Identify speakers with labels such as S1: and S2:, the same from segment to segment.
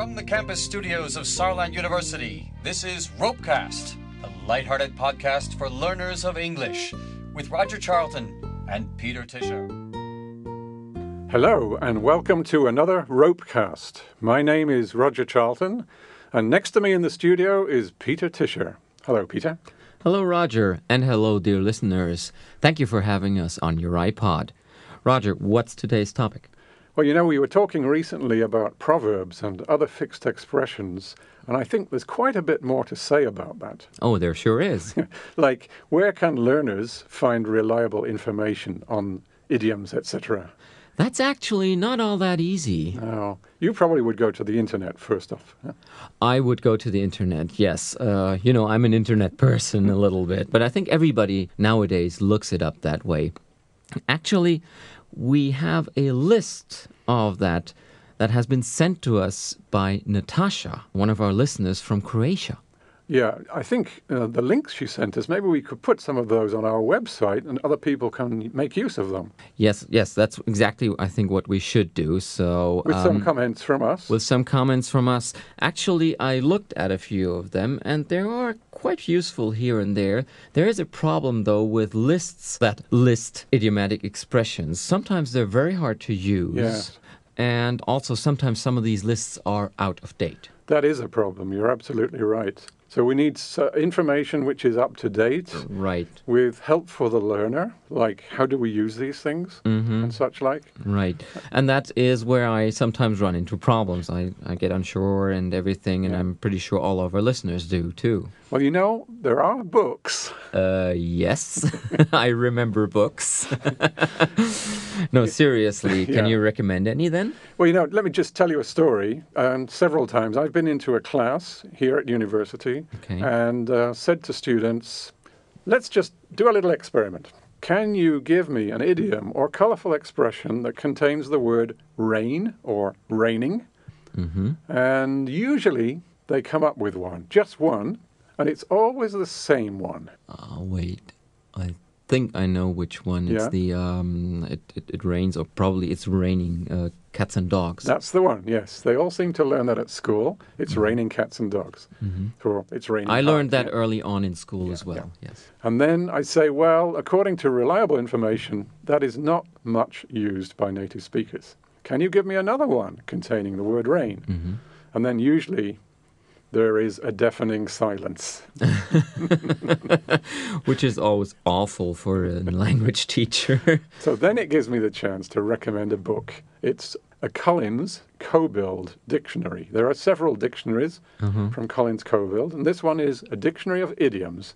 S1: From the campus studios of Saarland University, this is Ropecast, a lighthearted podcast for learners of English, with Roger Charlton and Peter Tischer.
S2: Hello, and welcome to another Ropecast. My name is Roger Charlton, and next to me in the studio is Peter Tischer. Hello, Peter.
S3: Hello, Roger, and hello, dear listeners. Thank you for having us on your iPod. Roger, what's today's topic?
S2: Well, you know, we were talking recently about proverbs and other fixed expressions, and I think there's quite a bit more to say about that.
S3: Oh, there sure is.
S2: like, where can learners find reliable information on idioms, etc.?
S3: That's actually not all that easy.
S2: Now, you probably would go to the internet first off. huh?
S3: I would go to the internet, yes. Uh, you know, I'm an internet person a little bit, but I think everybody nowadays looks it up that way. Actually, we have a list of that that has been sent to us by Nataša, one of our listeners from Croatia.
S2: Yeah, I think uh, the links she sent us, maybe we could put some of those on our website and other people can make use of them
S3: Yes, yes, that's exactly I think what we should do. So
S2: with some
S3: um,
S2: comments from us.
S3: with some comments from us. Actually, I looked at a few of them, and they are quite useful here and there. There is a problem, though, with lists that list idiomatic expressions. Sometimes they're very hard to use,
S2: Yes.
S3: and also sometimes some of these lists are out of date.
S2: That is a problem. You're absolutely right. So we need information which is up to date
S3: Right,
S2: with help for the learner, like how do we use these things and such like.
S3: right. And that is where I sometimes run into problems. I, I get unsure and everything, and I'm pretty sure all of our listeners do too.
S2: Well, you know, there are books.
S3: Uh, yes, I remember books. no, seriously, can
S2: Yeah.
S3: you recommend any then?
S2: Well, you know, let me just tell you a story. Um, several times I've been into a class here at university
S3: Okay.
S2: and uh, said to students, let's just do a little experiment. Can you give me an idiom or colorful expression that contains the word rain or raining?
S3: Mm-hmm.
S2: And usually they come up with one, just one, and it's always the same one.
S3: Oh, wait. I think I know which one. It's the um, it, it, it rains, or probably it's raining uh, cats and dogs.
S2: That's the one, yes. They all seem to learn that at school. It's raining cats and dogs. Or it's raining.
S3: Mm-hmm. I learned that
S2: yeah.
S3: early on in school as well. Yes.
S2: And then I say, well, according to reliable information, that is not much used by native speakers. Can you give me another one containing the word rain?
S3: Mm-hmm.
S2: And then usually there is a deafening silence.
S3: Which is always awful for a language teacher.
S2: So then it gives me the chance to recommend a book. It's a Collins COBUILD dictionary. There are several dictionaries uh-huh. from Collins COBUILD, and this one is a dictionary of idioms.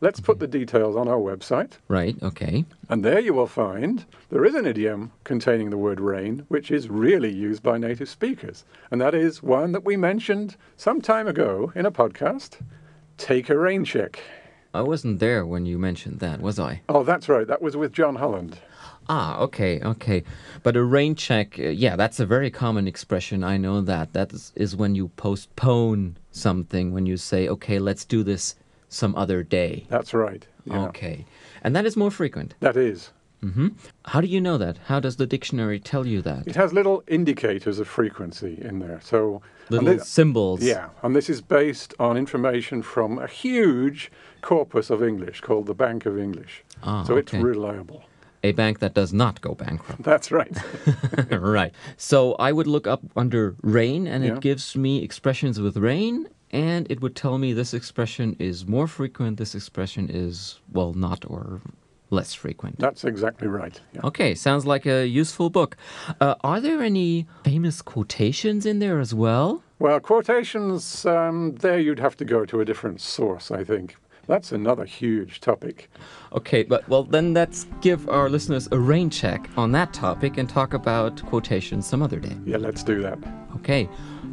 S2: Let's put the details on our website.
S3: right. Okay.
S2: And there you will find there is an idiom containing the word rain, which is really used by native speakers. And that is one that we mentioned some time ago in a podcast take a rain check.
S3: I wasn't there when you mentioned that, was I?
S2: Oh, that's right. That was with John Holland.
S3: Ah, okay, okay. But a rain check, uh, yeah, that's a very common expression. I know that. That is, is when you postpone something, when you say, okay, let's do this some other day.
S2: That's right. Yeah,
S3: Okay. And that is more frequent.
S2: That is.
S3: Mm-hmm. How do you know that? How does the dictionary tell you that?
S2: It has little indicators of frequency in there. So,
S3: Little
S2: thi-
S3: symbols.
S2: yeah, and this is based on information from a huge corpus of English called the Bank of English.
S3: Ah,
S2: so it's
S3: okay.
S2: reliable.
S3: A bank that does not go bankrupt.
S2: That's right.
S3: right. So I would look up under rain and
S2: Yeah.
S3: it gives me expressions with rain and it would tell me this expression is more frequent, this expression is, well, not or less frequent.
S2: That's exactly right. Yeah.
S3: Okay, sounds like a useful book. Uh, are there any famous quotations in there as well?
S2: Well, quotations, um, there you'd have to go to a different source, I think. That's another huge topic.
S3: Okay, but well, then let's give our listeners a rain check on that topic and talk about quotations some other day.
S2: Yeah, let's do that.
S3: Okay,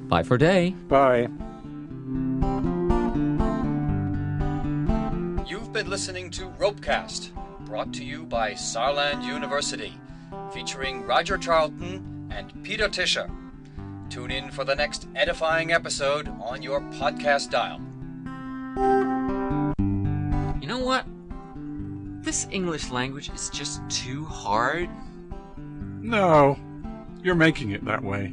S3: bye for day.
S2: Bye.
S1: You've been listening to Ropecast, brought to you by Saarland University, featuring Roger Charlton and Peter Tischer. Tune in for the next edifying episode on your podcast dial.
S3: You know what? This English language is just too hard.
S2: No, you're making it that way.